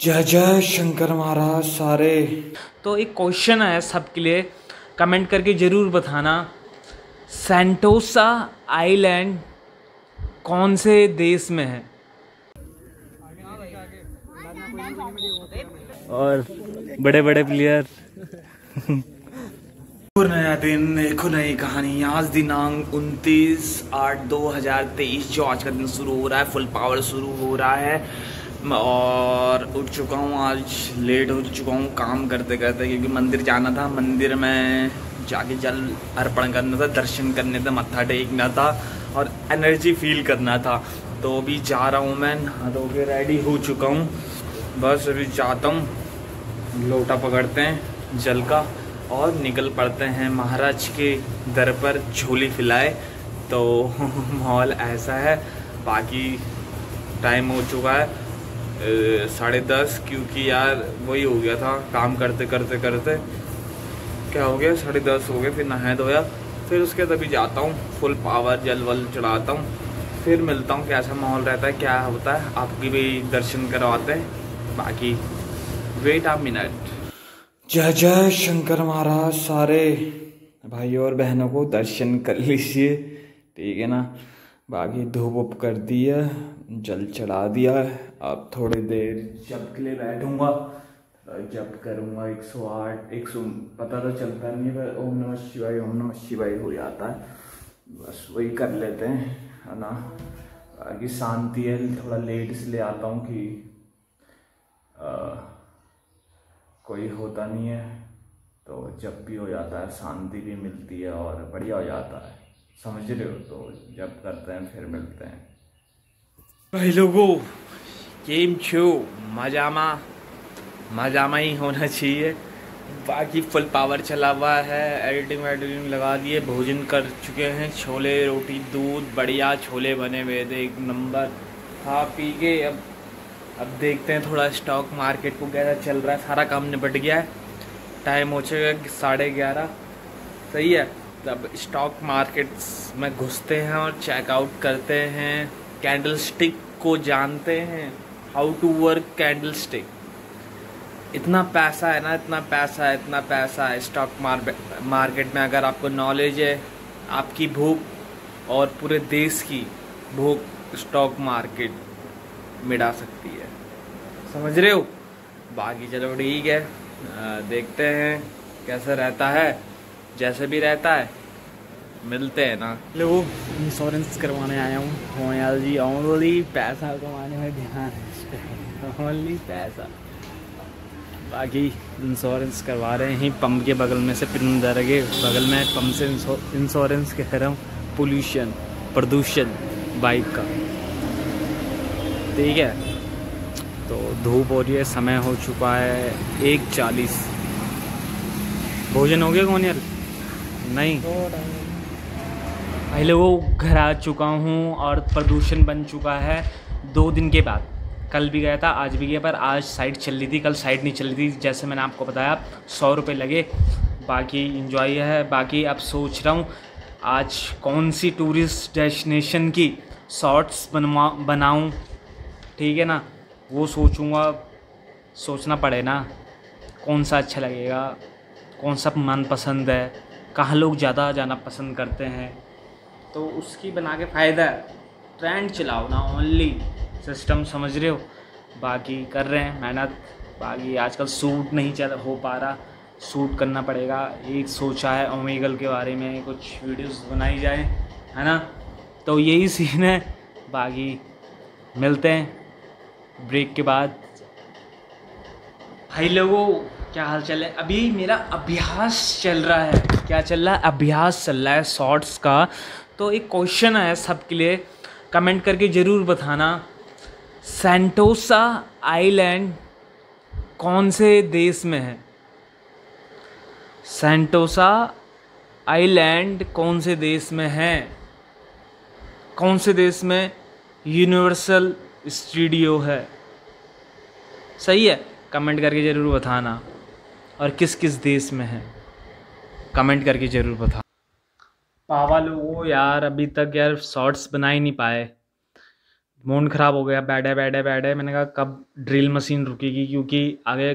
जय जय शंकर महाराज सारे। तो एक क्वेश्चन है सबके लिए। कमेंट करके ज़रूर बताना। सेंटोसा आइलैंड कौन से देश में है? और बड़े बड़े प्लेयर नया दिन एक नई कहानी। आज दिनांक 29 आठ 2023 जो आज का दिन शुरू हो रहा है फुल पावर शुरू हो रहा है। और उठ चुका हूँ, आज लेट हो चुका हूँ काम करते करते, क्योंकि मंदिर जाना था। मंदिर में जाके जल अर्पण करना था, दर्शन करने थे, मत्था टेकना था और एनर्जी फील करना था। तो अभी जा रहा हूँ मैं, नहा धो के रेडी हो चुका हूँ। बस अभी जाता हूँ, लोटा पकड़ते हैं जल का और निकल पड़ते हैं महाराज के दर पर झोली फिलाए। तो माहौल ऐसा है, बाकी टाइम हो चुका है। साढ़े दस, क्योंकि यार वही हो गया था, काम करते करते करते। क्या हो गया? साढ़े दस हो गए, फिर नहाए धोया। फिर उसके तभी जाता हूँ फुल पावर जल वल चढ़ाता हूँ। फिर मिलता हूँ, कैसा माहौल रहता है, क्या होता है आपकी भी दर्शन करवाते हैं। बाकी वेट आप मिनट जय जय शंकर महाराज, सारे भाई और बहनों को दर्शन कर लीजिए। ठीक है ना? बाकी धूप उप कर दी है जल चढ़ा दिया है। अब थोड़ी देर जब के लिए बैठूँगा जब करूँगा 108 100 पता तो चलता नहीं पर ओम नमः शिवाय ओम नमः शिवाय हो जाता है। बस वही कर लेते हैं है ना? बाकी शांति है थोड़ा लेट इसलिए आता हूँ कि आ, कोई होता नहीं है तो जब भी हो जाता है शांति भी मिलती है और बढ़िया हो जाता है। समझ रहे हो तो जब करते हैं, फिर मिलते हैं। भाई लोगों, केम छो? मजामा मजामा ही होना चाहिए। बाकी फुल पावर चला हुआ है, एडिटिंग वेडिटिंग लगा दिए, भोजन कर चुके हैं। छोले, रोटी, दूध, बढ़िया छोले बने हुए थे, एक नंबर। खा पी के अब अब देखते हैं थोड़ा स्टॉक मार्केट को कैसा चल रहा है। सारा काम निपट गया है। टाइम हो चुका है साढ़े ग्यारह। सही है। तब स्टॉक मार्केट में घुसते हैं और चेकआउट करते हैं कैंडल स्टिक को जानते हैं how to work candle stick इतना पैसा है ना, इतना पैसा है, इतना पैसा है स्टॉक मार्केट में अगर आपको नॉलेज है, आपकी भूख और पूरे देश की भूख स्टॉक मार्केट मिटा सकती है। समझ रहे हो? बाकी चलो ठीक है देखते हैं कैसा रहता है। जैसे भी रहता है मिलते हैं ना। लो इंश्योरेंस करवाने आया हूँ। मोयाल जी ओनली पैसा कमाने में ध्यान है ओनली पैसा। बाकी इंश्योरेंस करवा रहे हैं पंप के बगल में से पिंदर के बगल में पंप से इंश्योरेंस कह रहा हूँ पोल्यूशन प्रदूषण बाइक का। ठीक है? तो धूप हो रही है, समय हो चुका है एक चालीस। भोजन हो गया कौन यार? नहीं? भाई वो घर आ चुका हूँ और प्रदूषण बन चुका है। दो दिन के बाद। कल भी गया था, आज भी गया, पर आज साइड चल रही थी, कल साइड नहीं चल रही थी, जैसे मैंने आपको बताया, सौ रुपये लगे। बाकी इन्जॉय है, बाकी अब सोच रहा हूँ, आज कौन सी टूरिस्ट डेस्टिनेशन की शॉर्ट्स बनवा, बनाऊँ? ठीक है ना? वो सोचूँगा, सोचना पड़े ना, कौन सा अच्छा लगेगा, कौन सा मन पसंद है, कहाँ लोग ज़्यादा जाना पसंद करते हैं। तो उसकी बना के फ़ायदा ट्रेंड चलाओ ना ओनली सिस्टम समझ रहे हो। बाकी कर रहे हैं मेहनत। बाकी आजकल सूट नहीं चल, हो पा रहा। सूट करना पड़ेगा। एक सोचा है ओमेगल के बारे में, कुछ वीडियोस बनाई जाए, है ना? तो यही सीन है। बाकी मिलते हैं ब्रेक के बाद। भाई लोगों, क्या हाल चल है? अभी मेरा अभ्यास चल रहा है। क्या चल रहा है? अभ्यास चल रहा है शॉर्ट्स का। तो एक क्वेश्चन है सबके लिए, कमेंट करके ज़रूर बताना। सेंटोसा आइलैंड कौन से देश में है? सेंटोसा आइलैंड कौन से देश में है? कौन से देश में यूनिवर्सल स्टूडियो है? सही है, कमेंट करके ज़रूर बताना। और किस किस देश में है? कमेंट करके ज़रूर बता पावा लोगों यार, अभी तक यार शॉर्ट्स बना ही नहीं पाए। मूड ख़राब हो गया बैठे बैठे बैठे मैंने कहा, कब ड्रिल मशीन रुकेगी? क्योंकि आगे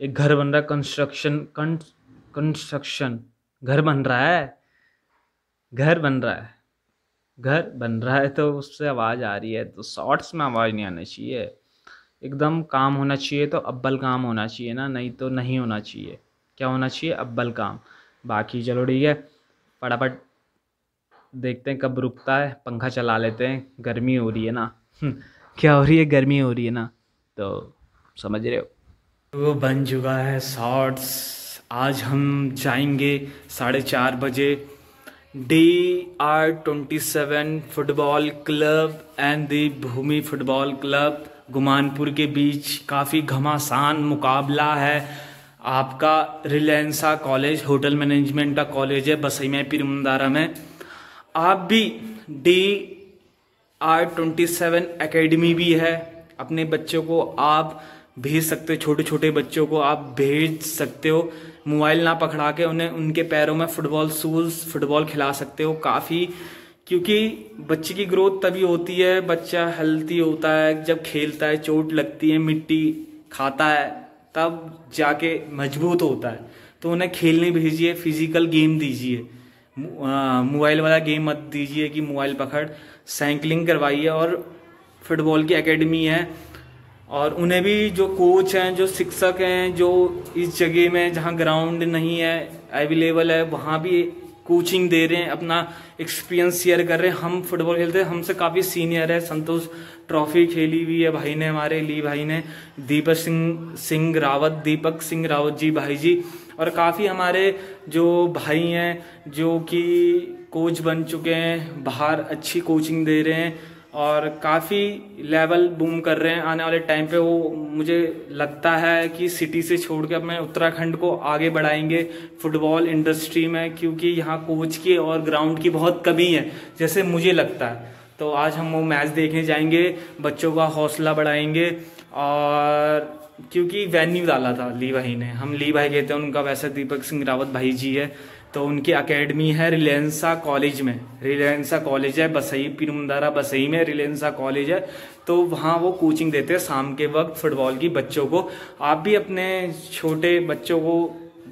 एक घर बन रहा है कंस्ट्रक्शन कंस्ट्रक्शन घर बन रहा है? घर बन रहा है। घर बन रहा है तो उससे आवाज़ आ रही है। तो शॉर्ट्स में आवाज़ नहीं आना चाहिए। एकदम काम होना चाहिए तो अब्बल काम होना चाहिए ना, नहीं तो नहीं होना चाहिए। क्या होना चाहिए? अब्बल काम। बाकी चलो ठीक है, फटाफट देखते हैं कब रुकता है, पंखा चला लेते हैं, गर्मी हो रही है ना। क्या हो रही है, गर्मी हो रही है ना तो समझ रहे हो। वो बन चुका है शॉर्ट्स। आज हम जाएँगे साढ़े चार बजे। D R twenty seven football club and the Bhoomi football club. Gumanpur के बीच काफ़ी घमासान मुकाबला है। आपका रिलायंसा कॉलेज, होटल मैनेजमेंट का कॉलेज है, बसई में, पिरमदारा में। आप भी D R twenty seven academy भी है, अपने बच्चों को आप भेज सकते हो छोटे छोटे बच्चों को आप भेज सकते हो। मोबाइल ना पकड़ा के उन्हें, उनके पैरों में फुटबॉल शूज़, फुटबॉल खिला सकते हो काफ़ी, क्योंकि बच्चे की ग्रोथ तभी होती है, बच्चा हेल्थी होता है, जब खेलता है, चोट लगती है, मिट्टी खाता है, तब जाके मज़बूत होता है। तो उन्हें खेलने भेजिए फ़िज़िकल गेम दीजिए। मोबाइल वाला गेम मत दीजिए कि मोबाइल पकड़। साइकिलिंग करवाइए और फुटबॉल की एकेडमी है। और उन्हें भी जो कोच हैं, जो शिक्षक हैं, जो इस जगह में जहाँ ग्राउंड नहीं है, अवेलेबल है, वहाँ भी कोचिंग दे रहे हैं, अपना एक्सपीरियंस शेयर कर रहे हैं। हम फुटबॉल खेलते हैं, हमसे काफ़ी सीनियर है। संतोष ट्रॉफी खेली हुई है भाई ने हमारे, ली भाई ने। दीपक सिंह सिंह रावत, दीपक सिंह रावत जी भाई जी। और काफ़ी हमारे जो भाई हैं, जो कि कोच बन चुके हैं, बाहर अच्छी कोचिंग दे रहे हैं। और काफ़ी लेवल बूम कर रहे हैं आने वाले टाइम पे। वो मुझे लगता है कि सिटी से छोड़ के अपने उत्तराखंड को आगे बढ़ाएँगे। फुटबॉल इंडस्ट्री में, क्योंकि यहाँ कोच की और ग्राउंड की बहुत कमी है, जैसे मुझे लगता है। तो आज हम वो मैच देखने जाएँगे, बच्चों का हौसला बढ़ाएँगे और क्योंकि वेन्यू डाला था ली भाई ने। हम ली भाई कहते हैं उनका वैसे दीपक सिंह रावत भाई जी है। तो उनकी अकेडमी है रिलायंसा कॉलेज में। रिलायंसा कॉलेज है, बसई, पिरमदारा बसई में रिलायंसा कॉलेज है। तो वहाँ वो कोचिंग देते हैं शाम के वक्त फुटबॉल की बच्चों को। आप भी अपने छोटे बच्चों को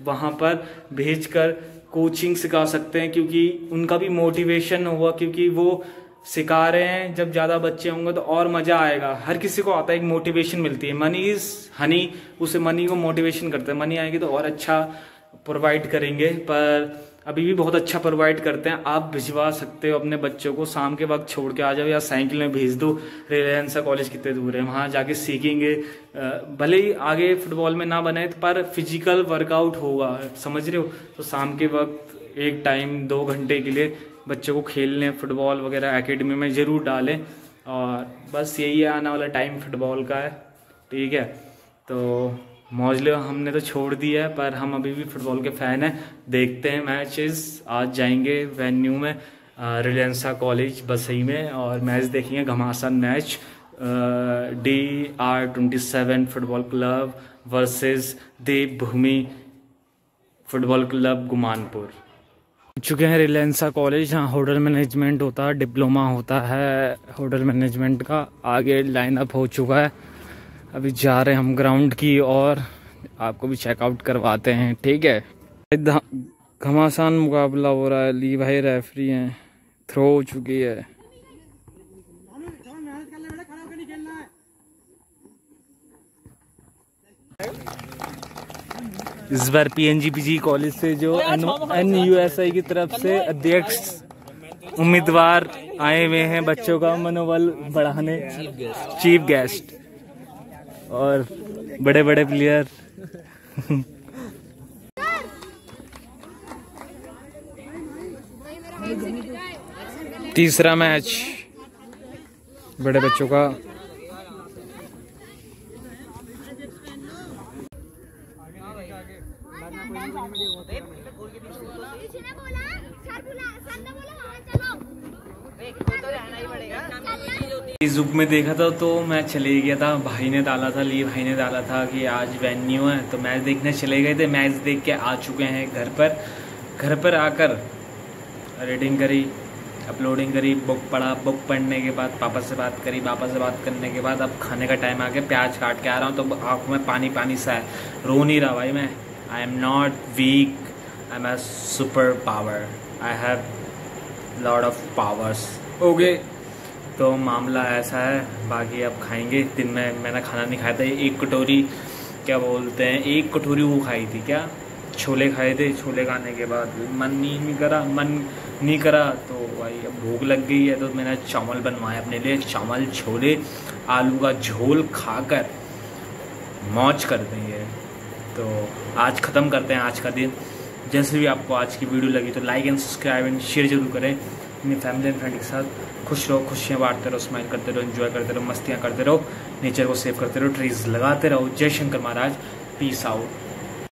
वहाँ पर भेजकर कोचिंग सिखा सकते हैं क्योंकि उनका भी मोटिवेशन होगा क्योंकि वो सिखा रहे हैं। जब ज़्यादा बच्चे होंगे तो और मज़ा आएगा। हर किसी को आता है, एक मोटिवेशन मिलती है। मनी इज़ हनी उसे मनी को मोटिवेशन करते हैं। मनी आएगी तो और अच्छा प्रोवाइड करेंगे, पर अभी भी बहुत अच्छा प्रोवाइड करते हैं। आप भिजवा सकते हो अपने बच्चों को, शाम के वक्त छोड़ के आ जाओ या साइकिल में भेज दो। रिलायंस कॉलेज कितने दूर है, वहाँ जाके सीखेंगे। भले ही आगे फुटबॉल में ना बने, पर फ़िज़िकल वर्कआउट होगा, समझ रहे हो? तो शाम के वक्त एक टाइम दो घंटे के लिए बच्चों को खेलने फुटबॉल वगैरह एकेडमी में ज़रूर डालें। और बस यही है, आने वाला टाइम फुटबॉल का है। ठीक है तो मौजले हमने तो छोड़ दिया है, पर हम अभी भी फुटबॉल के फ़ैन हैं। देखते हैं मैचेस आज जाएँगे वेन्यू में रिलायंसा कॉलेज बसई में, और मैच देखेंगे, घमासान match D R twenty seven football club versus Devbhoomi football club Gumanpur. चुके हैं रिलायंसा कॉलेज जहाँ होटल मैनेजमेंट होता है डिप्लोमा होता है होटल मैनेजमेंट का आगे लाइन अप हो चुका है। अभी जा रहे हैं हम ग्राउंड की और आपको भी चेकआउट करवाते हैं ठीक है? घमासान मुकाबला हो रहा है ली भाई रेफरी हैं थ्रो हो चुकी है। इस बार पीएनजीपीजी कॉलेज से जो एन यू एस आई की तरफ़ से अध्यक्ष उम्मीदवार आए हुए हैं बच्चों का मनोबल बढ़ाने। चीफ गेस्ट और बड़े बड़े प्लेयर तीसरा मैच बड़े बच्चों का। फेसबुक में देखा था तो मैं चले गया था। भाई ने डाला था, ली भाई ने डाला था कि आज वेन्यू है। तो मैच देखने चले गए थे। मैच देख के आ चुके हैं घर पर। घर पर आकर रीडिंग करी अपलोडिंग करी बुक पढ़ा। बुक पढ़ने के बाद पापा से बात करी, पापा से बात करने के बाद अब खाने का टाइम आ गया। प्याज काट के आ रहा हूँ तो आँखों में पानी पानी सा है। रो नहीं रहा भाई मैं। I am not weak I am a super power I have lord of powers okay तो मामला ऐसा है बाकी अब खाएँगे। दिन में मैंने खाना नहीं खाया था एक कटोरी क्या बोलते हैं एक कटोरी वो खाई थी क्या? छोले खाए थे छोले खाने के बाद मन नहीं, नहीं करा मन नहीं करा तो भाई अब भूख लग गई है तो मैंने चावल बनवाया अपने लिए। चावल छोले आलू का झोल खाकर मौज कर देंगे तो आज ख़त्म करते हैं आज का दिन। जैसे भी आपको आज की वीडियो लगी तो like and subscribe and share ज़रूर करें। अपनी फैमिली एंड फ्रेंड के साथ खुश रहो, खुशियाँ बांटते रहो स्माइल करते रहो इन्जॉय करते रहो, मस्तियाँ करते रहो नेचर को सेव करते रहो ट्रीज लगाते रहो। जय शंकर महाराज पीस आउट